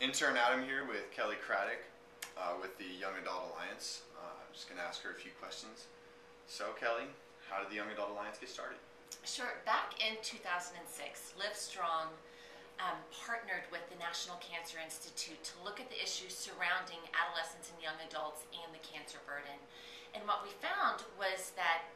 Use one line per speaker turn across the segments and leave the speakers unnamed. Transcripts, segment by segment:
Intern Adam here with Kelli Craddock uh, with the Young Adult Alliance. Uh, I'm just going to ask her a few questions. So, Kelli, how did the Young Adult Alliance get started?
Sure. Back in 2006, Livestrong um, partnered with the National Cancer Institute to look at the issues surrounding adolescents and young adults and the cancer burden. And what we found was that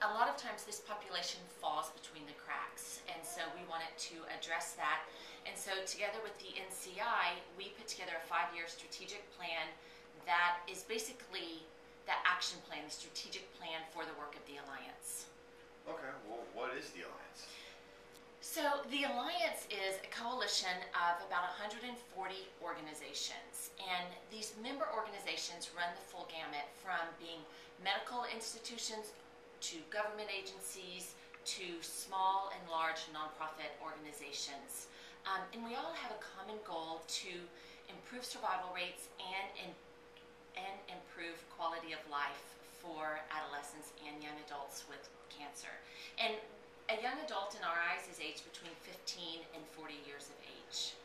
a lot of times this population falls between the cracks, and so we wanted to address that. And so, together with the NCI, we put together a five year strategic plan that is basically the action plan, the strategic plan for the work of the Alliance.
Okay, well, what is the Alliance?
So, the Alliance is a coalition of about 140 organizations, and these member organizations run the full gamut from being medical institutions to government agencies, to small and large nonprofit organizations. Um, and we all have a common goal to improve survival rates and, and, and improve quality of life for adolescents and young adults with cancer. And a young adult in our eyes is aged between 15 and 40 years of age.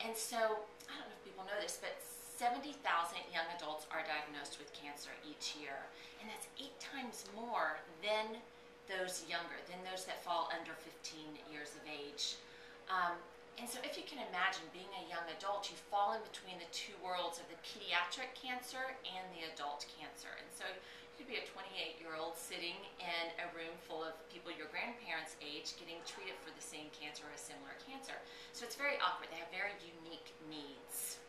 And so, I don't know if people know this, but 70,000 young adults are diagnosed with cancer each year, and that's eight times more than those younger, than those that fall under 15 years of age. Um, and so, if you can imagine being a young adult, you fall in between the two worlds of the pediatric cancer and the adult cancer. And so, you could be a 28 year old sitting in a room full of people your grandparents' age getting treated for the same cancer or a similar cancer. So, it's very awkward. They have very unique needs.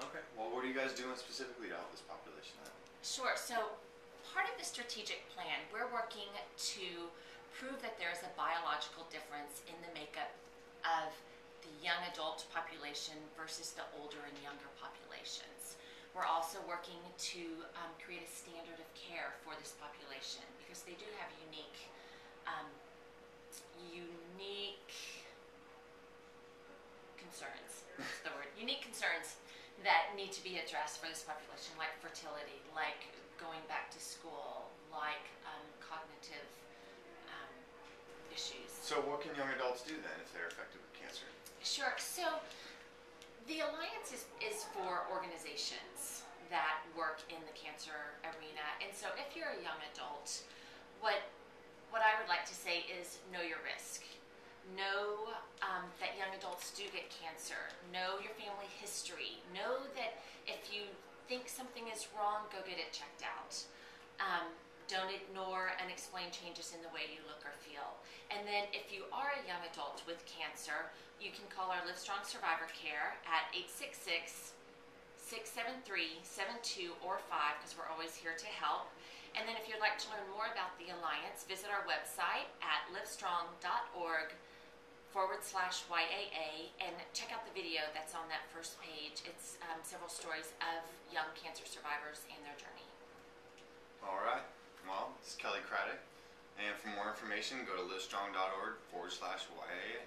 Okay. Well, what are you guys doing specifically to help this population?
Sure. So, part of the strategic plan, we're working to prove that there's a biological difference in the makeup of the young adult population versus the older and younger populations. We're also working to um, create a standard of care for this population because they do have unique, um, unique concerns. That's the word. Unique concerns that need to be addressed for this population, like fertility, like going back to school, like um, cognitive um, issues.
So, what can young adults do then if they're affected with cancer?
Sure. So, the Alliance is, is for organizations that work in the cancer arena. And so, if you're a young adult, what what I would like to say is know your risk adults do get cancer. Know your family history. Know that if you think something is wrong, go get it checked out. Um, don't ignore unexplained changes in the way you look or feel. And then, if you are a young adult with cancer, you can call our Livestrong Survivor Care at 866 673 7245 because we're always here to help. And then, if you'd like to learn more about the Alliance, visit our website at livestrong.org forward slash YAA and check out the video that's on that first page. It's um, several stories of young cancer survivors and their journey.
All right. Well, this is Kelli Craddock. And for more information, go to livestrong.org forward slash YAA.